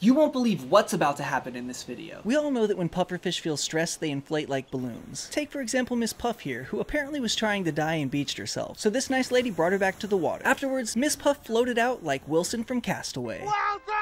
You won't believe what's about to happen in this video. We all know that when pufferfish feel stressed, they inflate like balloons. Take for example Miss Puff here, who apparently was trying to die and beached herself. So this nice lady brought her back to the water. Afterwards, Miss Puff floated out like Wilson from Castaway. Wilson!